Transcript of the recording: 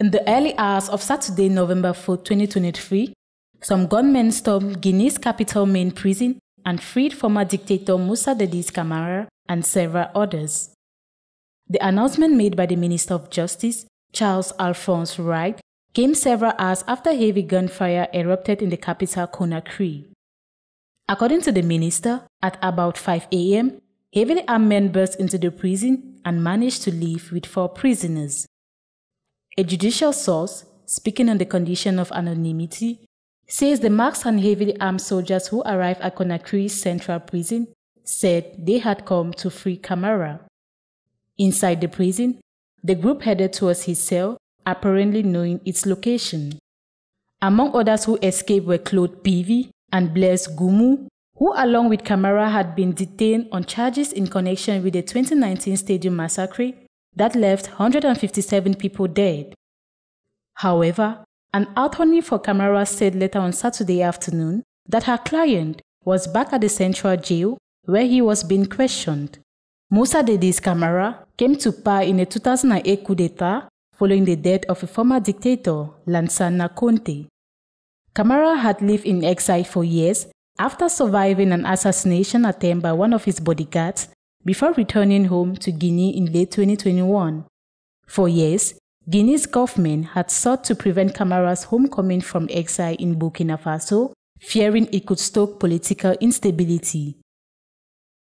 In the early hours of Saturday, November 4, 2023, some gunmen stormed Guinea's capital main prison and freed former dictator Moussa Dadis Camara and several others. The announcement made by the Minister of Justice, Charles Alphonse Wright, came several hours after heavy gunfire erupted in the capital Conakry. According to the minister, at about 5 a.m., heavily armed men burst into the prison and managed to leave with four prisoners. A judicial source, speaking on the condition of anonymity, says the masked and heavily armed soldiers who arrived at Conakry's central prison said they had come to free Camara. Inside the prison, the group headed towards his cell, apparently knowing its location. Among others who escaped were Claude Pivi and Blaise Goumou, who along with Camara had been detained on charges in connection with the 2019 stadium massacre that left 157 people dead. However, an attorney for Camara said later on Saturday afternoon that her client was back at the central jail where he was being questioned. Moussa Dadis Camara came to power in a 2008 coup d'etat following the death of a former dictator, Lansana Conte. Camara had lived in exile for years after surviving an assassination attempt by one of his bodyguards before returning home to Guinea in late 2021. For years, Guinea's government had sought to prevent Camara's homecoming from exile in Burkina Faso, fearing it could stoke political instability.